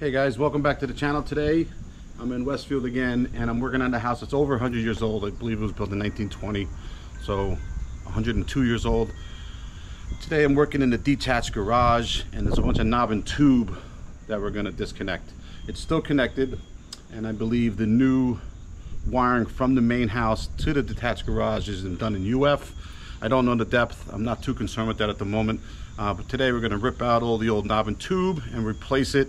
Hey guys, welcome back to the channel today. I'm in Westfield again and I'm working on a house that's over 100 years old. I believe it was built in 1920, so 102 years old. Today I'm working in the detached garage and there's a bunch of knob and tube that we're gonna disconnect. It's still connected and I believe the new wiring from the main house to the detached garage is done in UF. I don't know the depth. I'm not too concerned with that at the moment. Uh, but today we're gonna rip out all the old knob and tube and replace it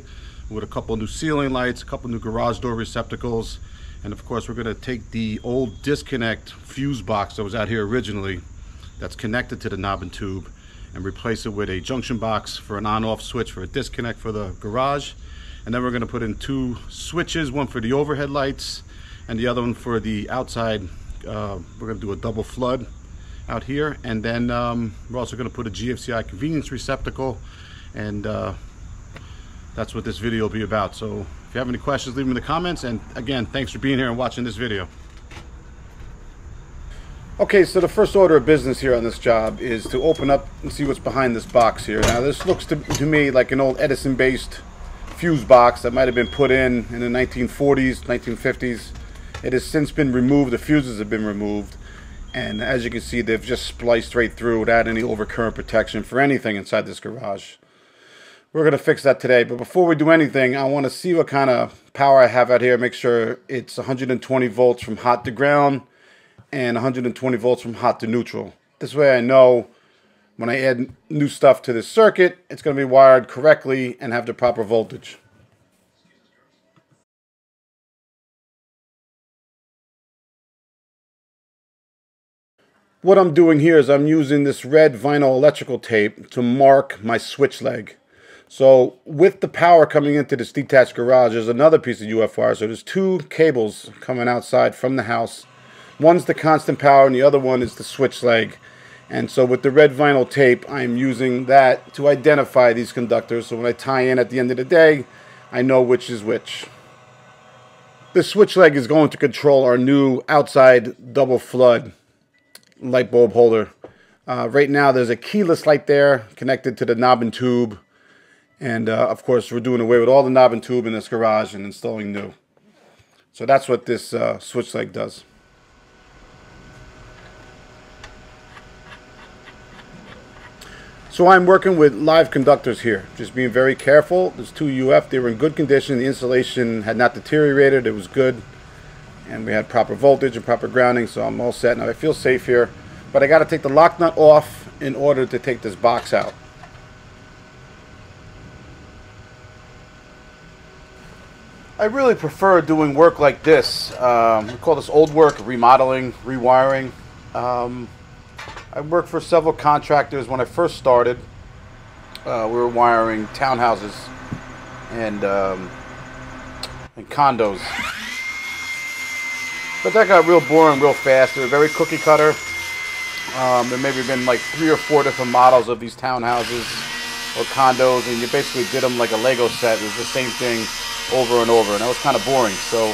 with a couple new ceiling lights, a couple new garage door receptacles, and of course we're gonna take the old disconnect fuse box that was out here originally that's connected to the knob and tube and replace it with a junction box for an on-off switch for a disconnect for the garage. And then we're gonna put in two switches, one for the overhead lights and the other one for the outside. Uh, we're gonna do a double flood out here. And then um, we're also gonna put a GFCI convenience receptacle and uh, that's what this video will be about. So if you have any questions, leave them in the comments. And again, thanks for being here and watching this video. Okay, so the first order of business here on this job is to open up and see what's behind this box here. Now this looks to, to me like an old Edison-based fuse box that might have been put in in the 1940s, 1950s. It has since been removed, the fuses have been removed. And as you can see, they've just spliced right through without any overcurrent protection for anything inside this garage. We're going to fix that today. But before we do anything, I want to see what kind of power I have out here. Make sure it's 120 volts from hot to ground and 120 volts from hot to neutral. This way I know when I add new stuff to this circuit, it's going to be wired correctly and have the proper voltage. What I'm doing here is I'm using this red vinyl electrical tape to mark my switch leg. So with the power coming into this detached garage, there's another piece of UFR. So there's two cables coming outside from the house. One's the constant power and the other one is the switch leg. And so with the red vinyl tape, I'm using that to identify these conductors. So when I tie in at the end of the day, I know which is which. The switch leg is going to control our new outside double flood light bulb holder. Uh, right now there's a keyless light there connected to the knob and tube. And uh, of course, we're doing away with all the knob and tube in this garage and installing new. So that's what this uh, switch leg does. So I'm working with live conductors here, just being very careful. There's two UF, they were in good condition. The insulation had not deteriorated, it was good. And we had proper voltage and proper grounding, so I'm all set. Now I feel safe here. But I got to take the lock nut off in order to take this box out. I really prefer doing work like this. Um, we call this old work, remodeling, rewiring. Um, I worked for several contractors when I first started. Uh, we were wiring townhouses and um, and condos. But that got real boring real fast. They were very cookie cutter. Um, there maybe have been like three or four different models of these townhouses or condos, and you basically did them like a Lego set. It was the same thing over and over, and that was kind of boring. So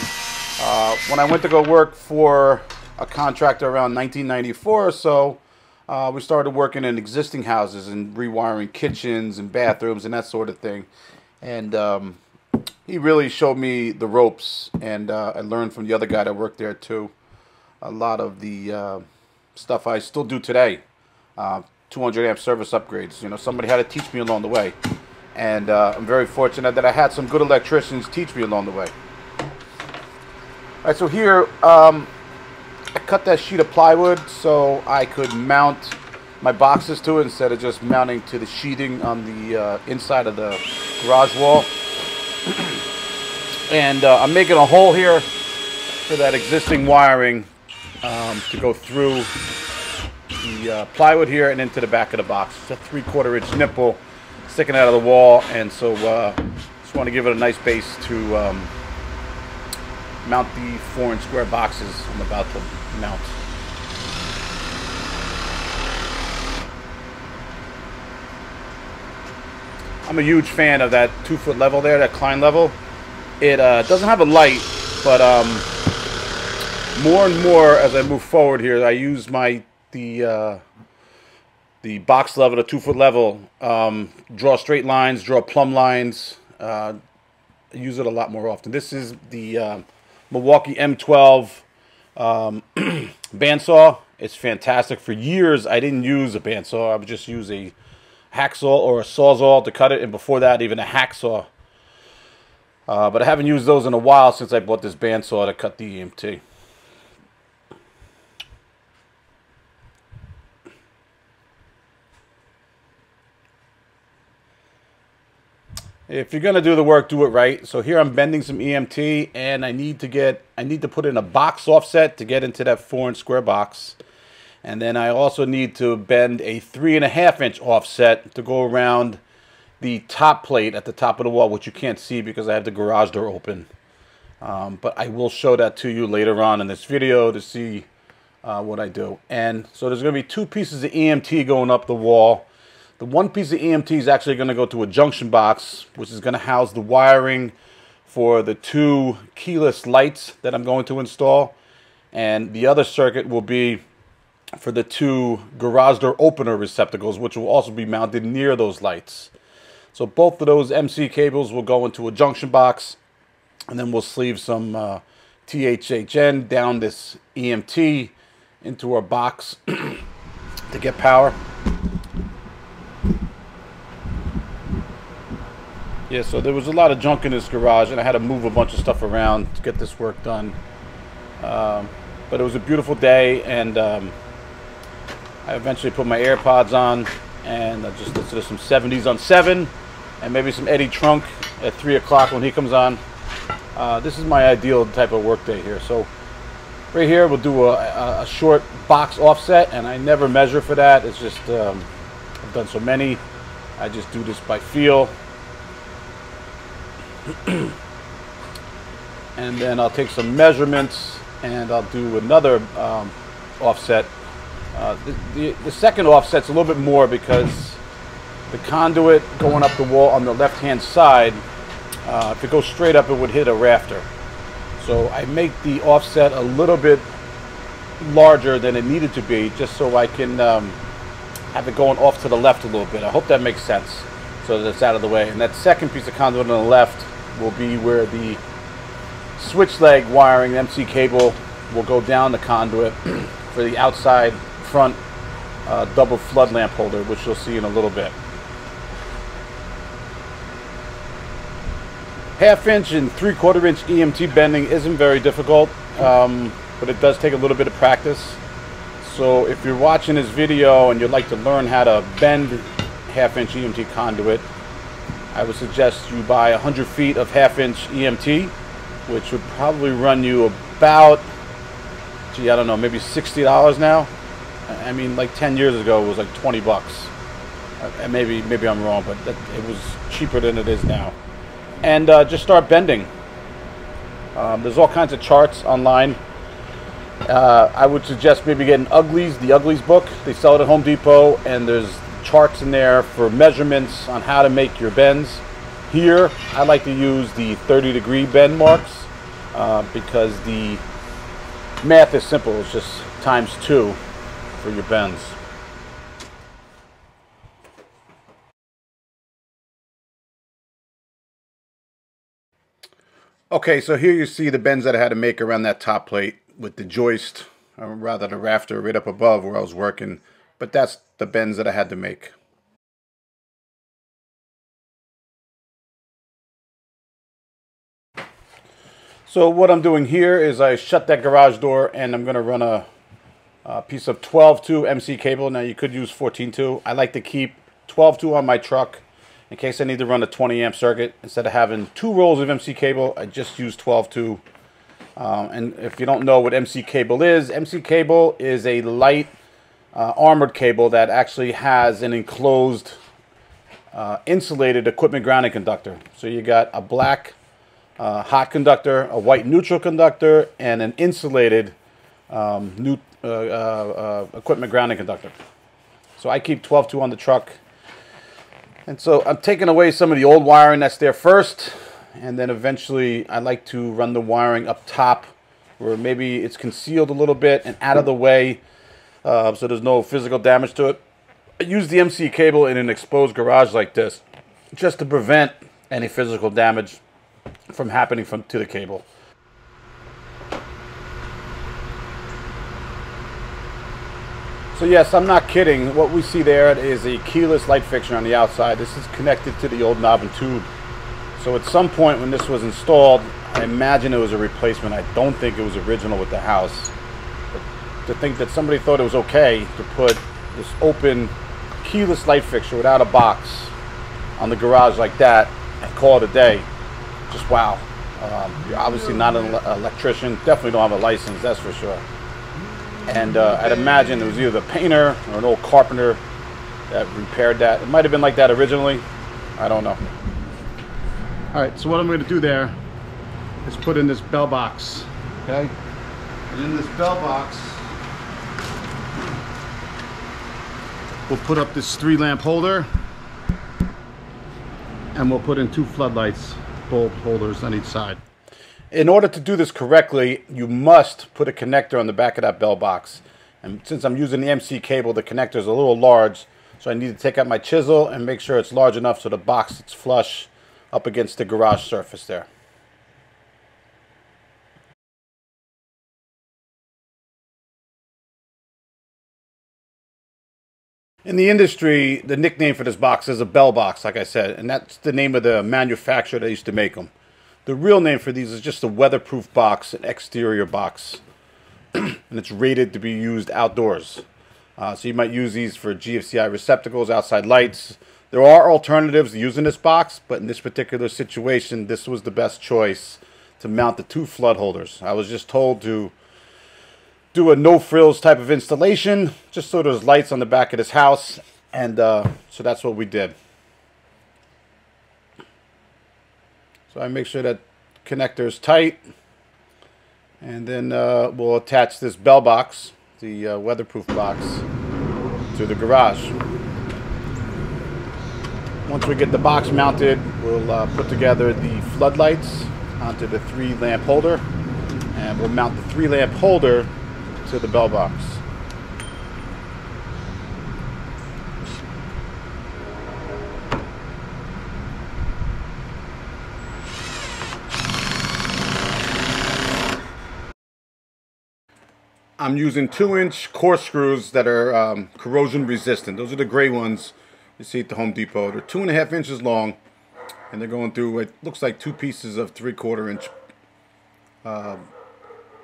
uh, when I went to go work for a contractor around 1994 or so, uh, we started working in existing houses and rewiring kitchens and bathrooms and that sort of thing. And um, he really showed me the ropes, and uh, I learned from the other guy that worked there too. A lot of the uh, stuff I still do today. Uh, 200 amp service upgrades. You know, somebody had to teach me along the way. And uh, I'm very fortunate that I had some good electricians teach me along the way. All right, so here, um, I cut that sheet of plywood so I could mount my boxes to it instead of just mounting to the sheeting on the uh, inside of the garage wall. and uh, I'm making a hole here for that existing wiring um, to go through the uh, plywood here and into the back of the box. It's a three quarter inch nipple sticking out of the wall and so uh, just want to give it a nice base to um, mount the four inch square boxes I'm about to mount. I'm a huge fan of that two foot level there, that Klein level. It uh, doesn't have a light, but um, more and more as I move forward here, I use my the uh, the box level, the two foot level, um, draw straight lines, draw plumb lines, uh, use it a lot more often. This is the uh, Milwaukee M12 um, bandsaw. It's fantastic. For years, I didn't use a bandsaw. I would just use a hacksaw or a sawzall to cut it, and before that, even a hacksaw. Uh, but I haven't used those in a while since I bought this bandsaw to cut the EMT. If you're gonna do the work, do it right. So here I'm bending some EMT and I need to get, I need to put in a box offset to get into that four inch square box. And then I also need to bend a three and a half inch offset to go around the top plate at the top of the wall, which you can't see because I have the garage door open. Um, but I will show that to you later on in this video to see uh, what I do. And so there's gonna be two pieces of EMT going up the wall. The one piece of EMT is actually going to go to a junction box, which is going to house the wiring for the two keyless lights that I'm going to install. And the other circuit will be for the two garage door opener receptacles, which will also be mounted near those lights. So both of those MC cables will go into a junction box, and then we'll sleeve some uh, THHN down this EMT into our box to get power. Yeah, so there was a lot of junk in this garage, and I had to move a bunch of stuff around to get this work done. Um, but it was a beautiful day, and um, I eventually put my AirPods on, and I just listened to some 70s on 7, and maybe some Eddie Trunk at 3 o'clock when he comes on. Uh, this is my ideal type of work day here. So right here, we'll do a, a, short box offset, and I never measure for that. It's just, um, I've done so many. I just do this by feel. and then I'll take some measurements and I'll do another um, offset. Uh, the, the, the, second offset's a little bit more because the conduit going up the wall on the left hand side, uh, if it goes straight up, it would hit a rafter. So I make the offset a little bit larger than it needed to be just so I can um, have it going off to the left a little bit. I hope that makes sense so that it's out of the way. And that second piece of conduit on the left will be where the switch leg wiring MC cable will go down the conduit for the outside front uh, double flood lamp holder, which you'll see in a little bit. Half inch and three quarter inch EMT bending isn't very difficult, um, but it does take a little bit of practice. So if you're watching this video and you'd like to learn how to bend half inch EMT conduit, I would suggest you buy 100 feet of half inch EMT, which would probably run you about, gee, I don't know, maybe $60 now. I mean, like 10 years ago, it was like 20 bucks. Uh, and maybe, maybe I'm wrong, but that, it was cheaper than it is now. And uh, just start bending. Um, there's all kinds of charts online. Uh, I would suggest maybe getting Uglies, the Uglies book. They sell it at Home Depot, and there's charts in there for measurements on how to make your bends. Here, I like to use the 30 degree bend marks uh, because the math is simple. It's just times two for your bends. Okay, so here you see the bends that I had to make around that top plate with the joist, or rather the rafter right up above where I was working. But that's the bends that I had to make. So what I'm doing here is I shut that garage door and I'm going to run a, a piece of 12-2 MC cable. Now you could use 14-2. I like to keep 12-2 on my truck in case I need to run a 20 amp circuit. Instead of having two rolls of MC cable, I just use 12-2. Um, and if you don't know what MC cable is, MC cable is a light uh, armored cable that actually has an enclosed uh, insulated equipment grounding conductor. So you got a black uh, hot conductor, a white neutral conductor, and an insulated um, new, uh, uh, uh, equipment grounding conductor. So I keep 12-2 on the truck. And so I'm taking away some of the old wiring that's there first, and then eventually I like to run the wiring up top where maybe it's concealed a little bit and out of the way uh, so there's no physical damage to it. I use the MC cable in an exposed garage like this just to prevent any physical damage from happening from to the cable. So yes, I'm not kidding. What we see there is a keyless light fixture on the outside. This is connected to the old knob and tube. So at some point when this was installed, I imagine it was a replacement. I don't think it was original with the house. To think that somebody thought it was okay to put this open keyless light fixture without a box on the garage like that and call it a day, just wow. Um, you're obviously not an electrician. Definitely don't have a license, that's for sure. And uh, I'd imagine it was either the painter or an old carpenter that repaired that. It might have been like that originally. I don't know. All right, so what I'm going to do there is put in this bell box, okay? And in this bell box, we'll put up this three lamp holder and we'll put in two floodlights, bulb holders on each side. In order to do this correctly, you must put a connector on the back of that bell box. And since I'm using the MC cable, the connector is a little large, so I need to take out my chisel and make sure it's large enough so the box is flush up against the garage surface there. In the industry, the nickname for this box is a bell box, like I said, and that's the name of the manufacturer that used to make them. The real name for these is just a weatherproof box, an exterior box. and it's rated to be used outdoors. Uh, so you might use these for GFCI receptacles, outside lights. There are alternatives to using this box, but in this particular situation, this was the best choice to mount the two flood holders. I was just told to do a no frills type of installation, just so there's lights on the back of this house. And uh, so that's what we did. So I make sure that connector is tight. And then uh, we'll attach this bell box, the uh, weatherproof box, to the garage. Once we get the box mounted, we'll uh, put together the floodlights onto the three lamp holder. And we'll mount the three lamp holder to the bell box. I'm using two inch core screws that are um, corrosion resistant. Those are the gray ones you see at the Home Depot. They're two and a half inches long and they're going through what looks like two pieces of three quarter inch uh,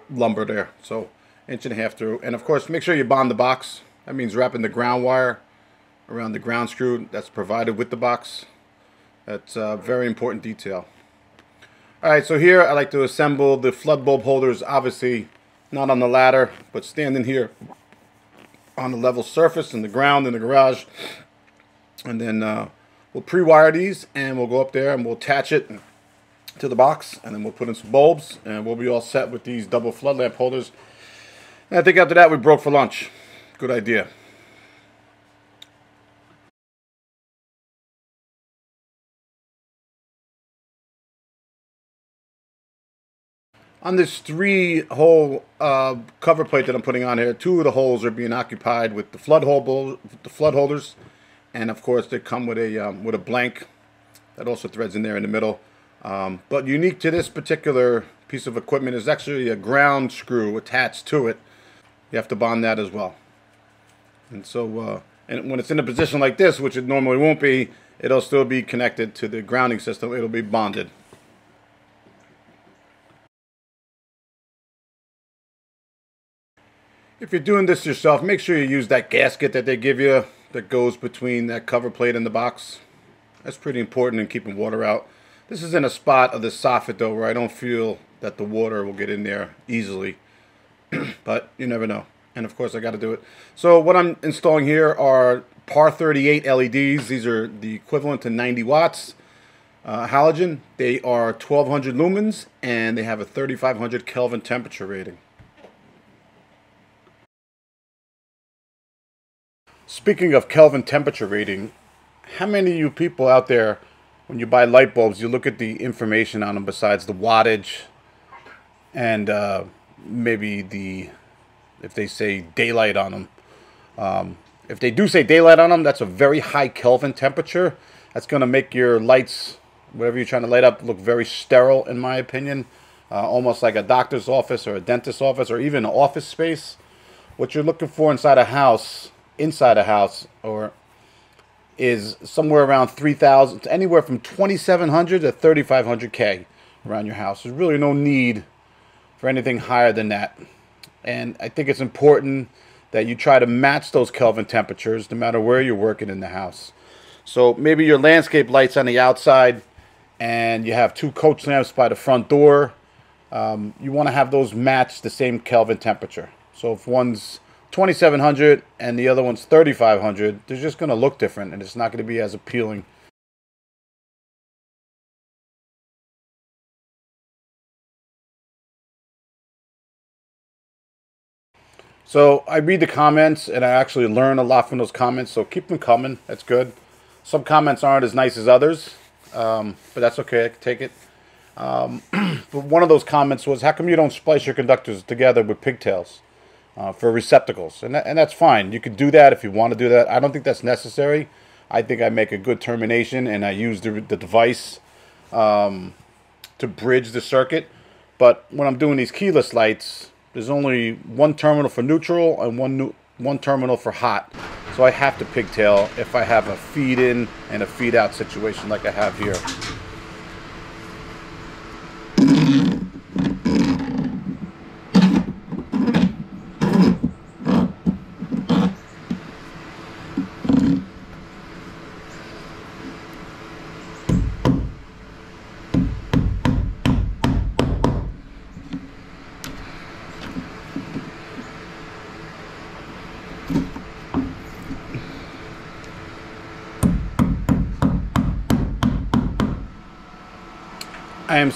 lumber there. So inch and a half through. And of course, make sure you bond the box. That means wrapping the ground wire around the ground screw that's provided with the box. That's a very important detail. Alright, so here I like to assemble the flood bulb holders, obviously not on the ladder, but standing here on the level surface in the ground in the garage. And then uh, we'll pre-wire these and we'll go up there and we'll attach it to the box and then we'll put in some bulbs and we'll be all set with these double flood lamp holders. And I think after that we broke for lunch. Good idea. on this three hole uh, cover plate that I'm putting on here, two of the holes are being occupied with the flood hole the flood holders, and of course they come with a um, with a blank that also threads in there in the middle. Um, but unique to this particular piece of equipment is actually a ground screw attached to it. You have to bond that as well. And so, uh, and when it's in a position like this, which it normally won't be, it'll still be connected to the grounding system. It'll be bonded. If you're doing this yourself, make sure you use that gasket that they give you that goes between that cover plate and the box. That's pretty important in keeping water out. This is in a spot of the soffit though where I don't feel that the water will get in there easily. but you never know. And of course I got to do it. So what I'm installing here are PAR 38 LEDs. These are the equivalent to 90 watts. Uh, halogen. They are 1200 lumens and they have a 3500 Kelvin temperature rating. Speaking of Kelvin temperature rating, how many of you people out there, when you buy light bulbs, you look at the information on them besides the wattage and uh, maybe the, if they say daylight on them. Um, if they do say daylight on them, that's a very high Kelvin temperature. That's going to make your lights whatever you're trying to light up look very sterile in my opinion. Uh, almost like a doctor's office or a dentist's office or even an office space. What you're looking for inside a house, inside a house, or is somewhere around 3,000, anywhere from 2,700 to 3,500K around your house. There's really no need for anything higher than that. And I think it's important that you try to match those Kelvin temperatures no matter where you're working in the house. So maybe your landscape lights on the outside and you have two coach lamps by the front door. Um, you want to have those match the same Kelvin temperature. So if one's 2700 and the other one's 3500, they're just going to look different and it's not going to be as appealing. So I read the comments and I actually learn a lot from those comments. So keep them coming. That's good. Some comments aren't as nice as others, um, but that's okay. I can take it. Um, but one of those comments was, how come you don't splice your conductors together with pigtails uh, for receptacles? And, that, and that's fine. You can do that if you want to do that. I don't think that's necessary. I think I make a good termination and I use the, the device um, to bridge the circuit. But when I'm doing these keyless lights, there's only one terminal for neutral and one one terminal for hot. So I have to pigtail if I have a feed in and a feed out situation like I have here.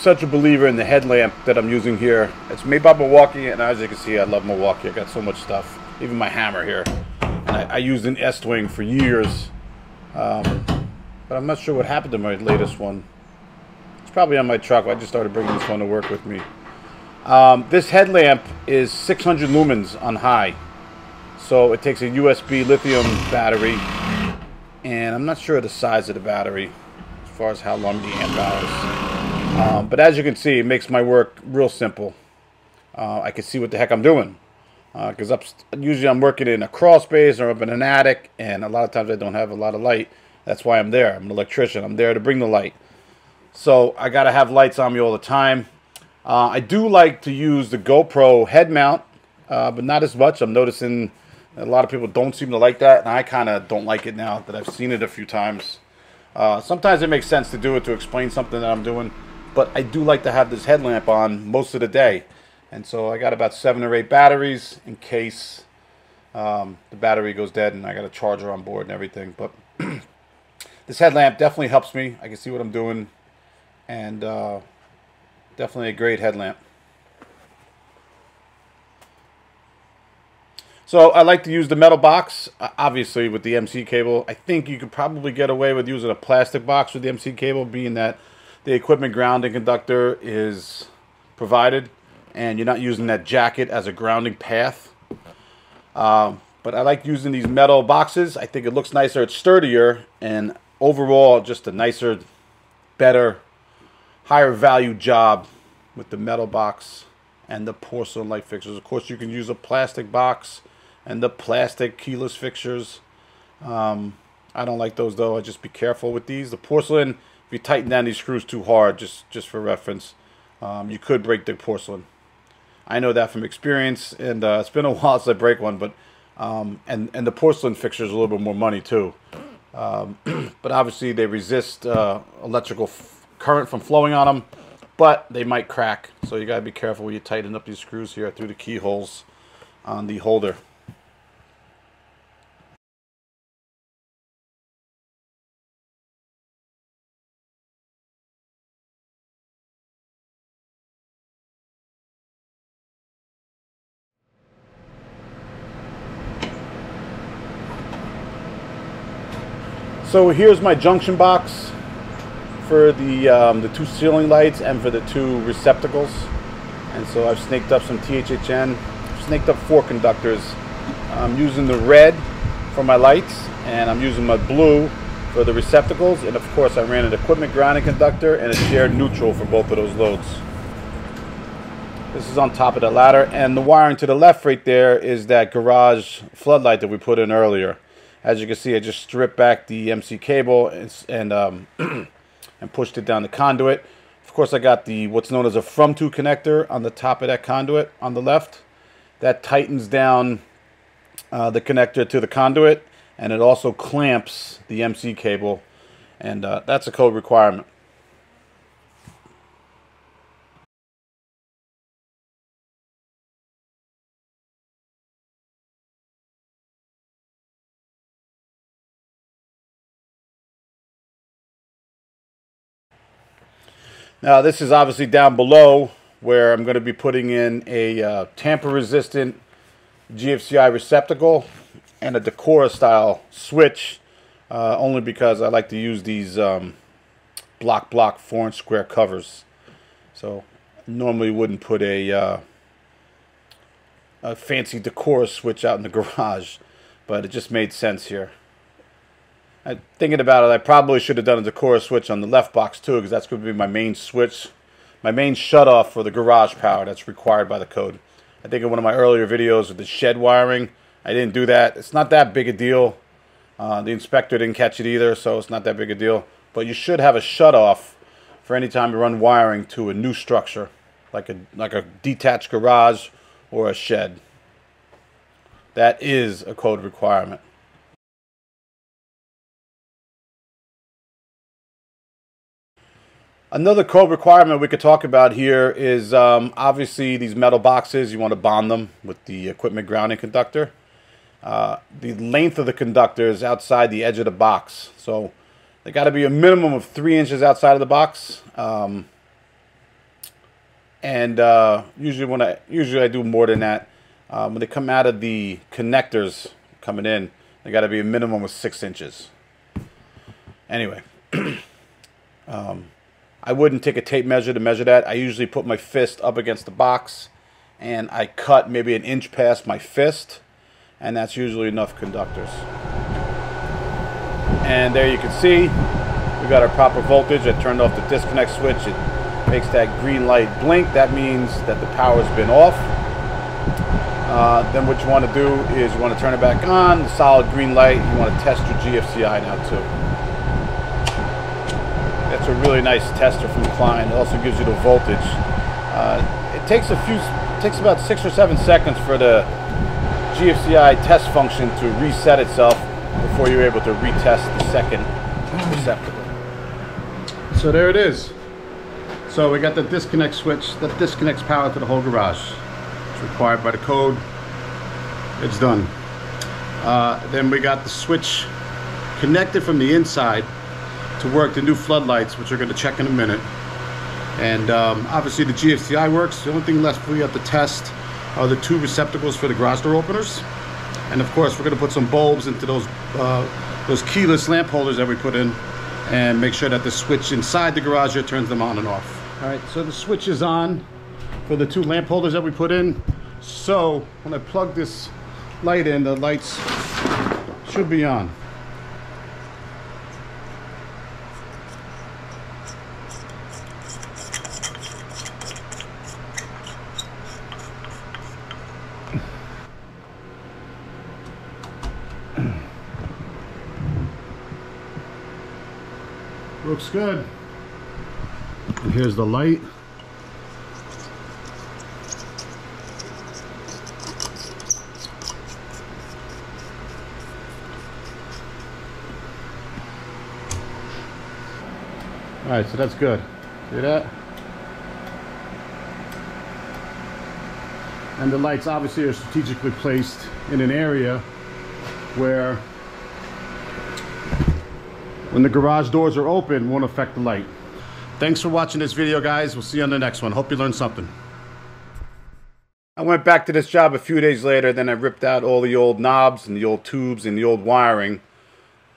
Such a believer in the headlamp that I'm using here. It's made by Milwaukee, and as you can see, I love Milwaukee. I got so much stuff, even my hammer here. And I, I used an Estwing for years, um, but I'm not sure what happened to my latest one. It's probably on my truck. I just started bringing this one to work with me. Um, this headlamp is 600 lumens on high. So it takes a USB lithium battery, and I'm not sure the size of the battery as far as how long the amp hours. Um, but as you can see, it makes my work real simple. Uh, I can see what the heck I'm doing. Because uh, usually I'm working in a crawl space or up in an attic, and a lot of times I don't have a lot of light. That's why I'm there. I'm an electrician. I'm there to bring the light. So I got to have lights on me all the time. Uh, I do like to use the GoPro head mount, uh, but not as much. I'm noticing a lot of people don't seem to like that, and I kind of don't like it now that I've seen it a few times. Uh, sometimes it makes sense to do it to explain something that I'm doing. But I do like to have this headlamp on most of the day. And so I got about seven or eight batteries in case um, the battery goes dead and I got a charger on board and everything. But this headlamp definitely helps me. I can see what I'm doing. And uh, definitely a great headlamp. So I like to use the metal box, obviously with the MC cable. I think you could probably get away with using a plastic box with the MC cable, being that the equipment grounding conductor is provided and you're not using that jacket as a grounding path. Um, but I like using these metal boxes. I think it looks nicer. It's sturdier and overall just a nicer, better, higher value job with the metal box and the porcelain light fixtures. Of course, you can use a plastic box and the plastic keyless fixtures. Um, I don't like those though. I just be careful with these. The porcelain if you tighten down these screws too hard, just, just for reference, um, you could break the porcelain. I know that from experience, and uh, it's been a while since I break one, but um, and and the porcelain fixture is a little bit more money too. Um, but obviously they resist uh, electrical current from flowing on them, but they might crack. So you gotta be careful when you tighten up these screws here through the keyholes on the holder. So here's my junction box for the, um, the two ceiling lights and for the two receptacles. And so I've snaked up some THHN, snaked up four conductors. I'm using the red for my lights and I'm using my blue for the receptacles. And of course I ran an equipment grounding conductor and a shared neutral for both of those loads. This is on top of the ladder. And the wiring to the left right there is that garage floodlight that we put in earlier. As you can see, I just stripped back the MC cable and, and, um, and pushed it down the conduit. Of course, I got the what's known as a from to connector on the top of that conduit on the left. That tightens down uh, the connector to the conduit and it also clamps the MC cable and uh, that's a code requirement. Now this is obviously down below where I'm going to be putting in a uh, tamper resistant GFCI receptacle and a Decora style switch uh, only because I like to use these um, block block four inch square covers. So normally wouldn't put a uh, a fancy Decora switch out in the garage but it just made sense here I, thinking about it I probably should have done a Decora switch on the left box too because that's going to be my main switch my main shutoff for the garage power that's required by the code I think in one of my earlier videos with the shed wiring I didn't do that. It's not that big a deal. Uh, the inspector didn't catch it either, so it's not that big a deal. But you should have a shutoff for any time you run wiring to a new structure, like a like a detached garage or a shed. That is a code requirement. Another code requirement we could talk about here is um, obviously these metal boxes, you want to bond them with the equipment grounding conductor. Uh, the length of the conductor is outside the edge of the box. So they got to be a minimum of three inches outside of the box. Um, and uh, usually when I usually I do more than that. Um, when they come out of the connectors coming in, they got to be a minimum of six inches. Anyway, um, I wouldn't take a tape measure to measure that. I usually put my fist up against the box and I cut maybe an inch past my fist and that's usually enough conductors. And there you can see we got our proper voltage. I turned off the disconnect switch. It makes that green light blink. That means that the power's been off. Uh, then what you want to do is you want to turn it back on, the solid green light. You want to test your GFCI now too. That's a really nice tester from Klein. It also gives you the voltage. Uh, it takes a few, takes about six or seven seconds for the GFCI test function to reset itself before you're able to retest the second receptacle. So there it is. So we got the disconnect switch that disconnects power to the whole garage. It's required by the code. It's done. Uh, then we got the switch connected from the inside to work the new floodlights, which we're going to check in a minute. And um, obviously the GFCI works. The only thing left for you to test are the two receptacles for the garage door openers. And of course, we're gonna put some bulbs into those, uh, those keyless lamp holders that we put in and make sure that the switch inside the garage here turns them on and off. All right, so the switch is on for the two lamp holders that we put in. So when I plug this light in, the lights should be on. Looks good. And here's the light. All right, so that's good. See that? And the lights obviously are strategically placed in an area where when the garage doors are open won't affect the light. Thanks for watching this video guys. We'll see you on the next one. Hope you learned something. I went back to this job a few days later, then I ripped out all the old knobs and the old tubes and the old wiring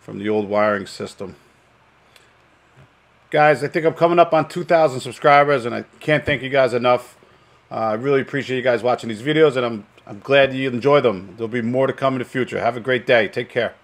from the old wiring system. Guys, I think I'm coming up on 2,000 subscribers and I can't thank you guys enough. Uh, I really appreciate you guys watching these videos and I'm, I'm glad you enjoy them. There'll be more to come in the future. Have a great day. Take care.